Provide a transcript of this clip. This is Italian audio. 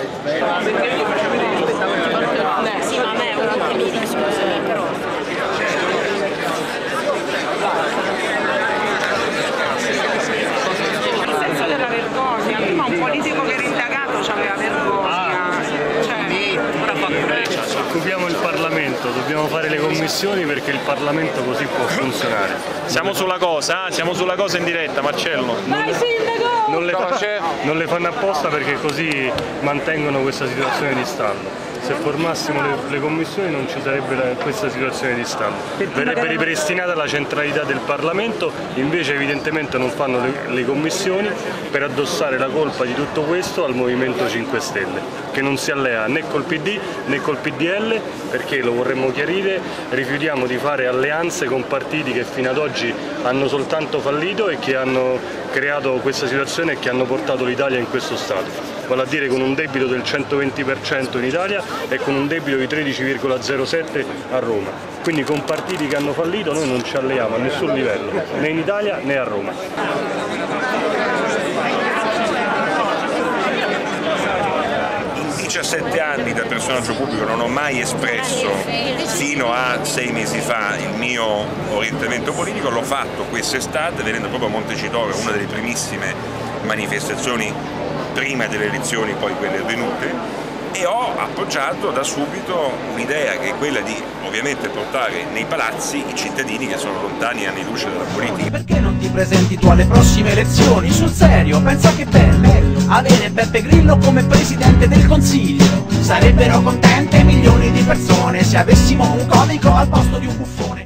Perché io faccio vedere il spettacolo. Beh, sì, a me è un anche mi. Il senso della vergogna, prima un politico che era indagato aveva vergogna. Cioè, ci occupiamo il Parlamento, dobbiamo fare le commissioni perché il Parlamento così può funzionare. Siamo sulla cosa, siamo sulla cosa in diretta, Marcello. Vai, sindaco! Non le, non le fanno apposta perché così mantengono questa situazione di stallo se formassimo le, le, commissioni non ci sarebbe la, questa situazione di stallo. Verrebbe ripristinata la centralità del Parlamento, invece evidentemente non fanno le, le, commissioni per addossare la colpa di tutto questo al Movimento 5 Stelle, che non si allea né col PD né col PDL, perché lo vorremmo chiarire, rifiutiamo di fare alleanze con partiti che fino ad oggi hanno soltanto fallito e che hanno creato questa situazione e che hanno portato l'Italia in questo stato vale a dire con un debito del 120% in Italia e con un debito di 13,07 a Roma. Quindi con partiti che hanno fallito noi non ci alleiamo a nessun livello, né in Italia né a Roma. 17 anni da personaggio pubblico non ho mai espresso fino a sei mesi fa il mio orientamento politico, l'ho fatto quest'estate venendo proprio a Montecitorio, una delle primissime manifestazioni prima delle elezioni poi quelle avvenute e ho appoggiato da subito un'idea che è quella di ovviamente portare nei palazzi i cittadini che sono lontani anni luce dalla politica. Perché non ti presenti tu alle prossime elezioni? Sul serio, pensa che bello avere Beppe Grillo come presidente del consiglio. Sarebbero contente milioni di persone se avessimo un comico al posto di un buffone.